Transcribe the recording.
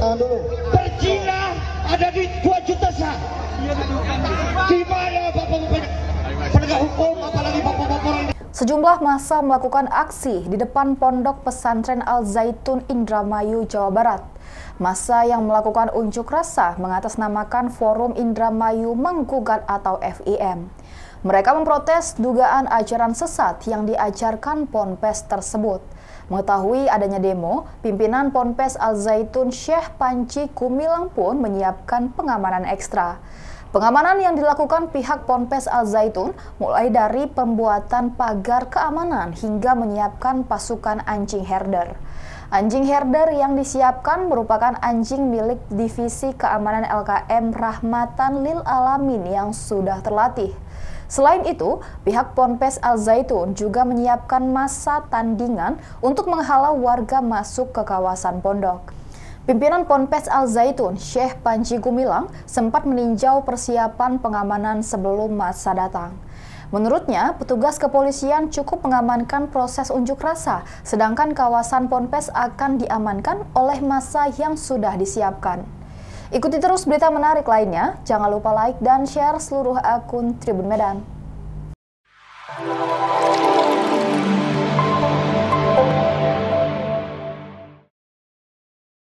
Percila ada di 2 juta sah. Di mana bapak-bapak penegak hukum apalagi bapak-bapak orang Sejumlah masa melakukan aksi di depan pondok pesantren Al Zaitun Indramayu, Jawa Barat. Masa yang melakukan unjuk rasa mengatasnamakan Forum Indramayu Menggugat atau FIM. Mereka memprotes dugaan ajaran sesat yang diajarkan ponpes tersebut. Mengetahui adanya demo, pimpinan Ponpes Al Zaitun Syekh Panci Kumilang pun menyiapkan pengamanan ekstra. Pengamanan yang dilakukan pihak Ponpes Al Zaitun mulai dari pembuatan pagar keamanan hingga menyiapkan pasukan anjing herder. Anjing herder yang disiapkan merupakan anjing milik Divisi Keamanan LKM Rahmatan Lil Alamin yang sudah terlatih. Selain itu, pihak Ponpes Al Zaitun juga menyiapkan masa tandingan untuk menghalau warga masuk ke kawasan pondok. Pimpinan Ponpes Al Zaitun, Syekh Panji Gumilang, sempat meninjau persiapan pengamanan sebelum masa datang. Menurutnya, petugas kepolisian cukup mengamankan proses unjuk rasa, sedangkan kawasan Ponpes akan diamankan oleh masa yang sudah disiapkan. Ikuti terus berita menarik lainnya, jangan lupa like dan share seluruh akun Tribun Medan.